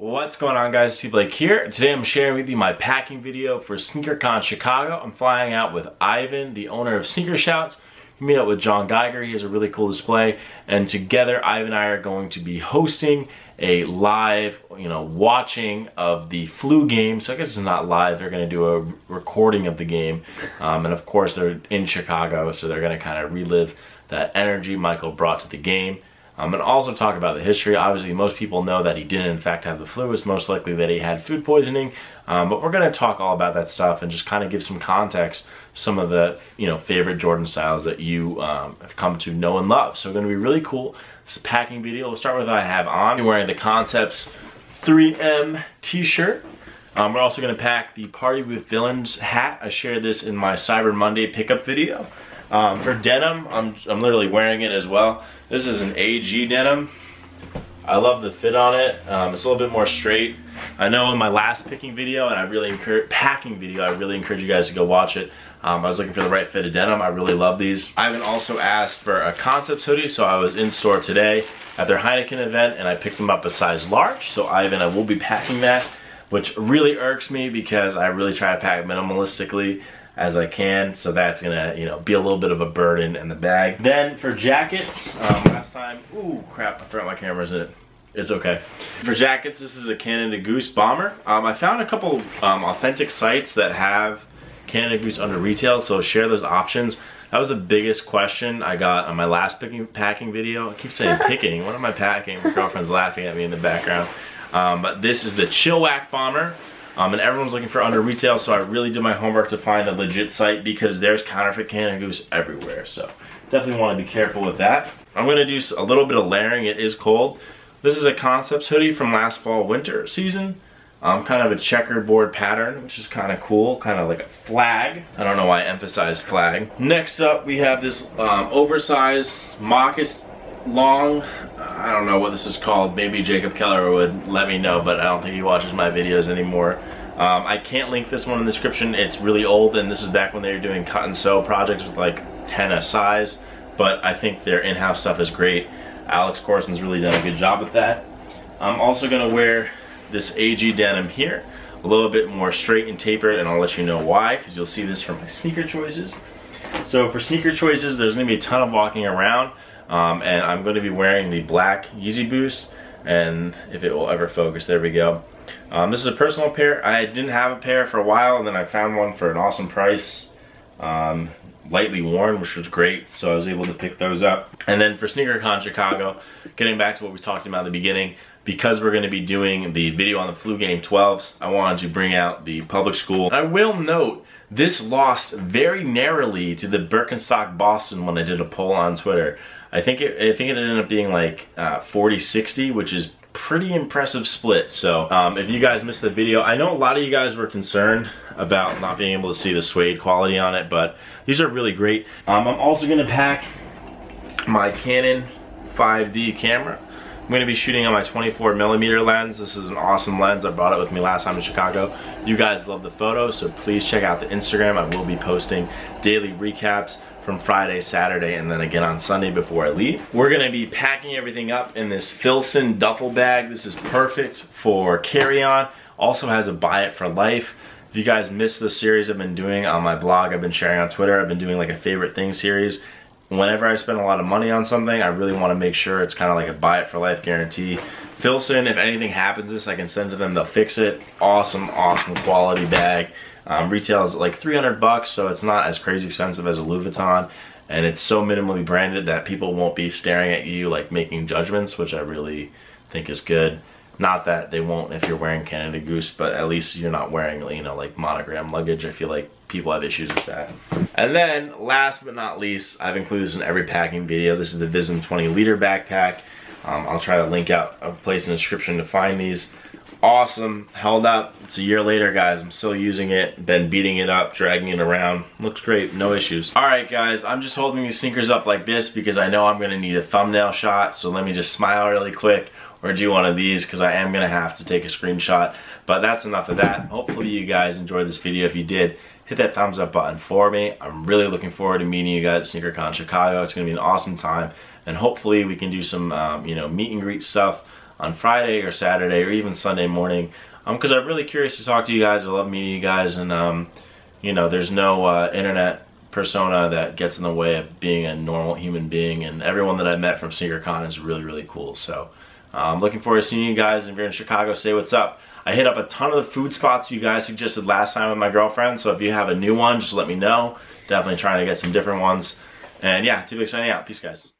What's going on guys, T Blake here. Today I'm sharing with you my packing video for SneakerCon Chicago. I'm flying out with Ivan, the owner of Sneaker Shouts. We meet up with John Geiger, he has a really cool display. And together, Ivan and I are going to be hosting a live, you know, watching of the flu game. So I guess it's not live, they're gonna do a recording of the game. Um, and of course they're in Chicago, so they're gonna kind of relive that energy Michael brought to the game. Um, and also talk about the history. Obviously, most people know that he didn't in fact have the flu. It's most likely that he had food poisoning. Um, but we're going to talk all about that stuff and just kind of give some context some of the you know favorite Jordan styles that you um, have come to know and love. So it's going to be really cool. This packing video. We'll start with what I have on. I'm wearing the Concepts 3M t-shirt. Um, we're also going to pack the Party with Villains hat. I shared this in my Cyber Monday pickup video. Um, for denim, I'm, I'm literally wearing it as well. This is an AG denim. I love the fit on it. Um, it's a little bit more straight. I know in my last picking video and I really encourage packing video, I really encourage you guys to go watch it. Um, I was looking for the right fit of denim. I really love these. Ivan also asked for a Concepts hoodie, so I was in store today at their Heineken event and I picked them up a size large. So Ivan, I will be packing that, which really irks me because I really try to pack minimalistically as I can. So that's gonna, you know, be a little bit of a burden in the bag. Then for jackets, um, last time, ooh, crap, I forgot my camera's in it. It's okay. For jackets, this is a Canada Goose bomber. Um, I found a couple um, authentic sites that have Canada Goose under retail, so share those options. That was the biggest question I got on my last picking, packing video. I keep saying picking, what am I packing? My girlfriend's laughing at me in the background. Um, but this is the Chilliwack bomber. Um, and everyone's looking for under retail, so I really did my homework to find a legit site because there's counterfeit Canada Goose everywhere. So definitely want to be careful with that. I'm going to do a little bit of layering. It is cold. This is a Concepts hoodie from last fall winter season. Um, kind of a checkerboard pattern, which is kind of cool, kind of like a flag. I don't know why I emphasize flag. Next up, we have this um, oversized moccasin long I don't know what this is called. Maybe Jacob Keller would let me know but I don't think he watches my videos anymore. Um, I can't link this one in the description. It's really old and this is back when they were doing cut and sew projects with like 10 a size but I think their in-house stuff is great. Alex Corson's really done a good job with that. I'm also gonna wear this AG denim here a little bit more straight and tapered and I'll let you know why because you'll see this from my sneaker choices. So for sneaker choices there's gonna be a ton of walking around um, and I'm going to be wearing the black Yeezy Boost and if it will ever focus, there we go. Um, this is a personal pair. I didn't have a pair for a while and then I found one for an awesome price. Um, lightly worn, which was great, so I was able to pick those up. And then for SneakerCon Chicago, getting back to what we talked about at the beginning, because we're going to be doing the video on the flu game 12s, I wanted to bring out the public school. I will note, this lost very narrowly to the Birkenstock Boston when I did a poll on Twitter. I think it, I think it ended up being like 40-60, uh, which is pretty impressive split. So um, if you guys missed the video, I know a lot of you guys were concerned about not being able to see the suede quality on it, but these are really great. Um, I'm also gonna pack my Canon 5D camera. I'm gonna be shooting on my 24 millimeter lens. This is an awesome lens. I brought it with me last time in Chicago. You guys love the photos, so please check out the Instagram. I will be posting daily recaps from Friday, Saturday, and then again on Sunday before I leave. We're gonna be packing everything up in this Filson duffel bag. This is perfect for carry-on. Also has a buy it for life. If you guys missed the series I've been doing on my blog, I've been sharing on Twitter, I've been doing like a favorite thing series. Whenever I spend a lot of money on something, I really wanna make sure it's kind of like a buy it for life guarantee. Filson, if anything happens to this, I can send to them, they'll fix it. Awesome, awesome quality bag. Um, retails like 300 bucks, so it's not as crazy expensive as a Louis Vuitton. And it's so minimally branded that people won't be staring at you like making judgments, which I really think is good. Not that they won't if you're wearing Canada Goose, but at least you're not wearing, you know, like monogram luggage. I feel like people have issues with that. And then, last but not least, I've included this in every packing video. This is the Visvim 20 liter backpack. Um, I'll try to link out a place in the description to find these awesome. Held up. It's a year later guys. I'm still using it. Been beating it up dragging it around. Looks great. No issues. All right guys. I'm just holding these sneakers up like this because i know i'm going to need a thumbnail shot. So let me just smile really quick. Or do one of these because i am going to have to take a screenshot. But that's enough of that. Hopefully you guys enjoyed this video. If you did hit that thumbs up button for me. I'm really looking forward to meeting you guys at sneakercon chicago. It's going to be an awesome time. And hopefully we can do some um, you know meet and greet stuff on Friday or Saturday or even Sunday morning because um, I'm really curious to talk to you guys. I love meeting you guys and um, you know there's no uh, internet persona that gets in the way of being a normal human being and everyone that I met from SneakerCon is really really cool so I'm um, looking forward to seeing you guys if you're in Chicago say what's up I hit up a ton of the food spots you guys suggested last time with my girlfriend so if you have a new one just let me know definitely trying to get some different ones and yeah, T Blake signing out. Peace, guys.